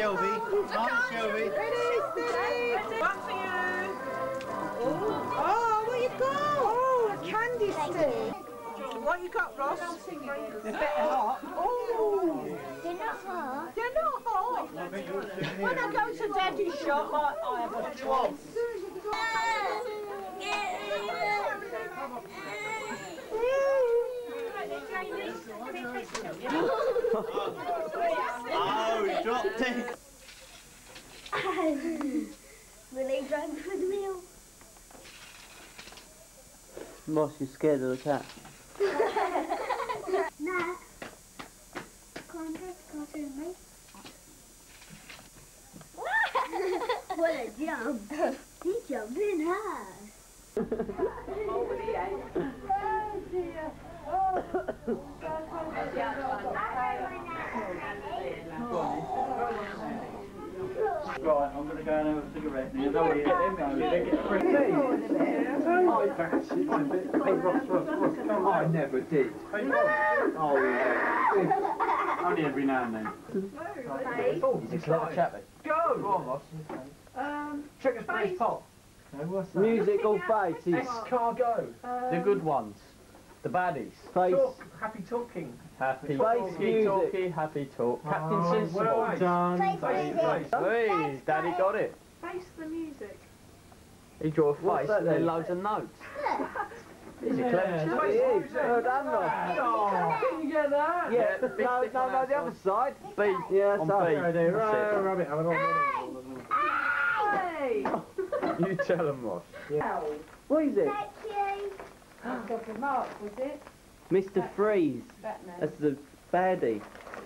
Aren't on Shelby? Aren't it, One for you. Oh, what you got? Oh, a candy stick. What you got, Ross? They're better hot. Oh, They're not hot. they're not hot. When I go to Daddy's shop, I, I have a choice. Oh, he dropped it. Were they drunk for the meal? Moss, you scared of the cat? Nah. Come on, let's go to me. what a jump. He jumped in high. Right, I'm going to go and have a cigarette. You know where you get them going. They get free. I never did. Oh, yeah. Only every now and then. He's a clever chappy. Go! Go on, Ross. Um, Check his face pop. Musical faces. Escargot. The good ones. The baddies. Face. Talk. Happy talking. Happy Face talky, music. happy talk. Oh, Captain Oh, Sensible. well done. Face music. Hey, Daddy got it. face the music. He drew a face and then then? loads of notes. He's a clever chap. face He is. music. Well done, Ross. Oh, can you get that? Yeah, the no, no, no, on the other side. B. Yeah, On so. B. Right, it. rub it. Have Hey! You tell him, Ross. What is it? Thank you. Dr. Mark, was it? Mr. Freeze. Batman. That's the baddie.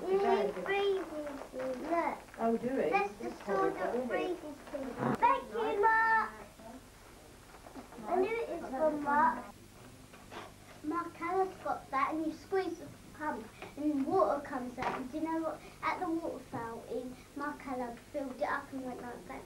You need freezes. Look. Oh, do it? That's the sort of freezes thing. Thank you, Mark. I knew it was from Mark. Mark Ellis got that, and you squeeze the pump, and water comes out. And do you know what? At the water fountain, Mark Ellis filled it up and went like that.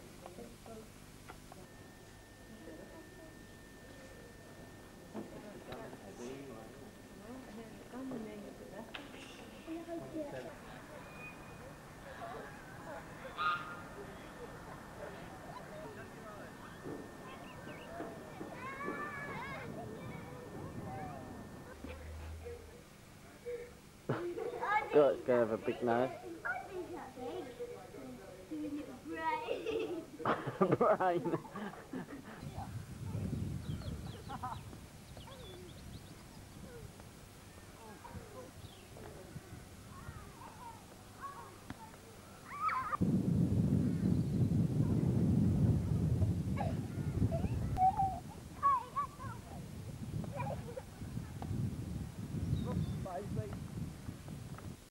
Oh, it's going to have a big nose. I think that's big. Doing it right. Brain.